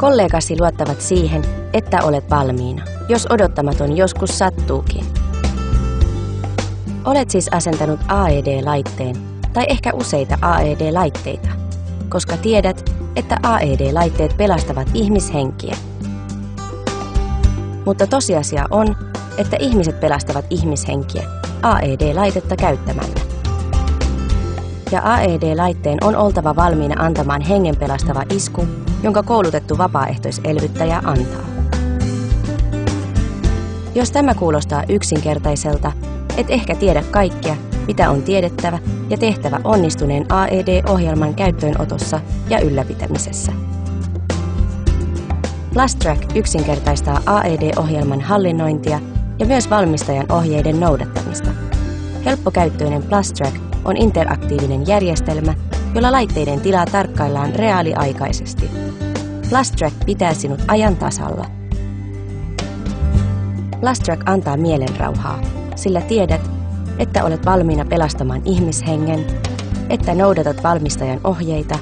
Kollegasi luottavat siihen, että olet valmiina, jos odottamaton joskus sattuukin. Olet siis asentanut AED-laitteen, tai ehkä useita AED-laitteita, koska tiedät, että AED-laitteet pelastavat ihmishenkiä. Mutta tosiasia on, että ihmiset pelastavat ihmishenkiä AED-laitetta käyttämällä. Ja AED-laitteen on oltava valmiina antamaan hengen pelastava isku, jonka koulutettu vapaaehtoiselvyttäjä antaa. Jos tämä kuulostaa yksinkertaiselta, et ehkä tiedä kaikkea, mitä on tiedettävä ja tehtävä onnistuneen AED-ohjelman käyttöönotossa ja ylläpitämisessä. Track yksinkertaistaa AED-ohjelman hallinnointia ja myös valmistajan ohjeiden noudattamista. Helppokäyttöinen Track on interaktiivinen järjestelmä, jolla laitteiden tilaa tarkkaillaan reaaliaikaisesti. Track pitää sinut ajan tasalla. Track antaa mielenrauhaa, sillä tiedät, että olet valmiina pelastamaan ihmishengen, että noudatat valmistajan ohjeita,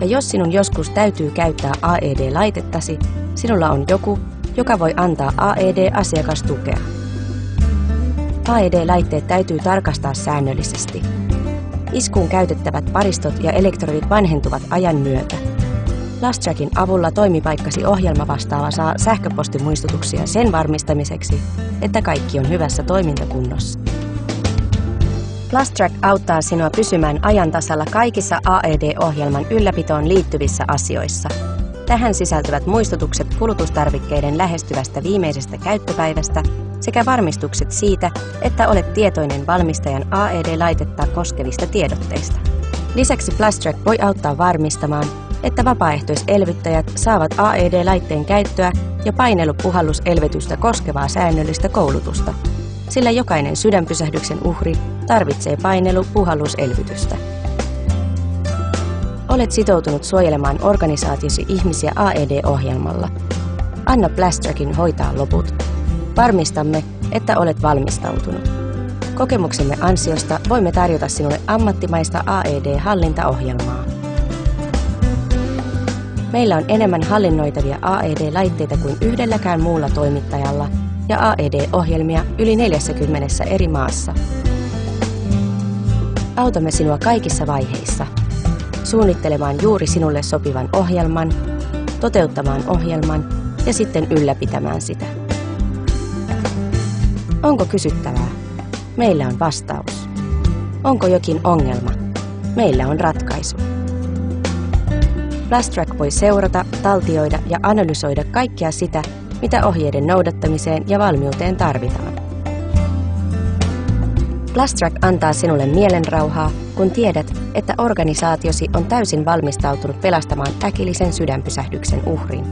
ja jos sinun joskus täytyy käyttää AED-laitettasi, sinulla on joku, joka voi antaa AED-asiakastukea. AED-laitteet täytyy tarkastaa säännöllisesti. Iskuun käytettävät paristot ja elektrodit vanhentuvat ajan myötä. Lasttrackin avulla toimipaikkasi ohjelma vastaava saa sähköpostimuistutuksia sen varmistamiseksi, että kaikki on hyvässä toimintakunnossa. Track auttaa sinua pysymään ajan tasalla kaikissa AED-ohjelman ylläpitoon liittyvissä asioissa. Tähän sisältyvät muistutukset kulutustarvikkeiden lähestyvästä viimeisestä käyttöpäivästä sekä varmistukset siitä, että olet tietoinen valmistajan AED-laitetta koskevista tiedotteista. Lisäksi Track voi auttaa varmistamaan, että vapaaehtoiselvyttäjät saavat AED-laitteen käyttöä ja painelupuhalluselvytystä koskevaa säännöllistä koulutusta, sillä jokainen sydänpysähdyksen uhri tarvitsee painelu-puhalluselvytystä. Olet sitoutunut suojelemaan organisaatiosi ihmisiä AED-ohjelmalla. Anna Blastrackin hoitaa loput. Varmistamme, että olet valmistautunut. Kokemuksemme ansiosta voimme tarjota sinulle ammattimaista AED-hallintaohjelmaa. Meillä on enemmän hallinnoitavia AED-laitteita kuin yhdelläkään muulla toimittajalla ja AED-ohjelmia yli 40 eri maassa. Autamme sinua kaikissa vaiheissa suunnittelemaan juuri sinulle sopivan ohjelman, toteuttamaan ohjelman ja sitten ylläpitämään sitä. Onko kysyttävää? Meillä on vastaus. Onko jokin ongelma? Meillä on ratkaisu. Track voi seurata, taltioida ja analysoida kaikkea sitä, mitä ohjeiden noudattamiseen ja valmiuteen tarvitaan. Track antaa sinulle mielenrauhaa, kun tiedät, että organisaatiosi on täysin valmistautunut pelastamaan äkillisen sydänpysähdyksen uhrin.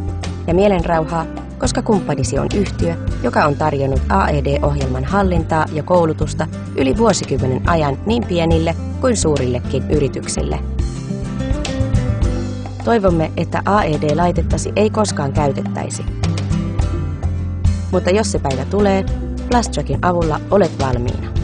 Ja mielenrauhaa, koska kumppanisi on yhtiö, joka on tarjonnut AED-ohjelman hallintaa ja koulutusta yli vuosikymmenen ajan niin pienille kuin suurillekin yrityksille. Toivomme, että AED-laitettasi ei koskaan käytettäisi. Mutta jos se päivä tulee, Plastrackin avulla olet valmiina.